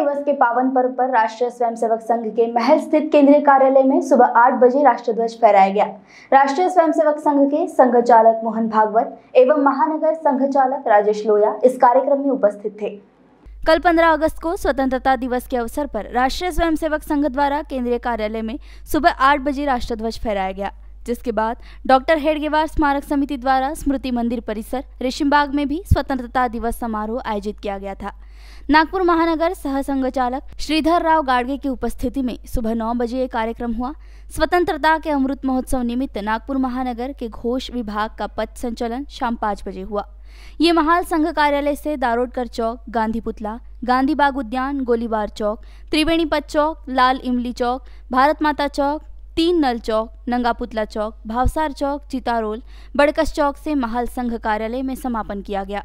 दिवस के पावन पर्व पर राष्ट्रीय स्वयंसेवक संघ के महल स्थित केंद्रीय कार्यालय में सुबह आठ बजे राष्ट्रध्वज फहराया गया। राष्ट्रीय स्वयंसेवक संघ के संघ चालक मोहन भागवत एवं महानगर संघ चालक राजेश लोया इस कार्यक्रम में उपस्थित थे। कल 15 अगस्त को स्वतंत्रता दिवस के अवसर पर राष्ट्रीय स्वयंसेवक संघ द्वारा केंद्रीय कार्यालय में सुबह आठ बजे राष्ट्रध्वज फहराया गया। जिसके बाद डॉक्टर हेडगेवार स्मारक समिति द्वारा स्मृति मंदिर परिसर रेशिमबाग में भी स्वतंत्रता दिवस समारोह आयोजित किया गया था। नागपुर महानगर सह संघ चालक श्रीधर राव गाड़गे की उपस्थिति में सुबह नौ बजे ये कार्यक्रम हुआ। स्वतंत्रता के अमृत महोत्सव निमित्त नागपुर महानगर के घोष विभाग का पथ संचलन शाम पाँच बजे हुआ। ये महाल संघ कार्यालय से दारोडकर चौक, गांधी पुतला, गांधी बाग उद्यान, गोलीबार चौक, त्रिवेणी पथ चौक, लाल इमली चौक, भारत माता चौक तीन नल चौक नंगा पुतला चौक, भावसार चौक, चितारोल, बड़कस चौक से महाल संघ कार्यालय में समापन किया गया।